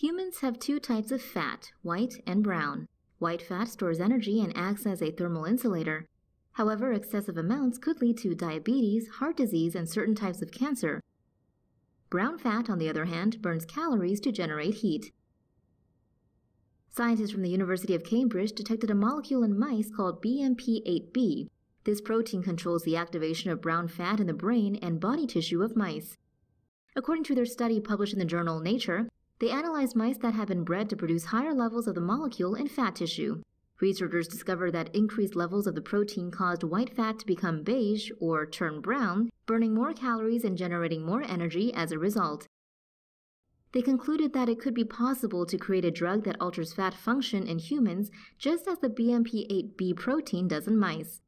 Humans have two types of fat, white and brown. White fat stores energy and acts as a thermal insulator. However, excessive amounts could lead to diabetes, heart disease, and certain types of cancer. Brown fat, on the other hand, burns calories to generate heat. Scientists from the University of Cambridge detected a molecule in mice called BMP8B. This protein controls the activation of brown fat in the brain and body tissue of mice. According to their study published in the journal Nature, they analyzed mice that had been bred to produce higher levels of the molecule in fat tissue. Researchers discovered that increased levels of the protein caused white fat to become beige or turn brown, burning more calories and generating more energy as a result. They concluded that it could be possible to create a drug that alters fat function in humans just as the BMP8B protein does in mice.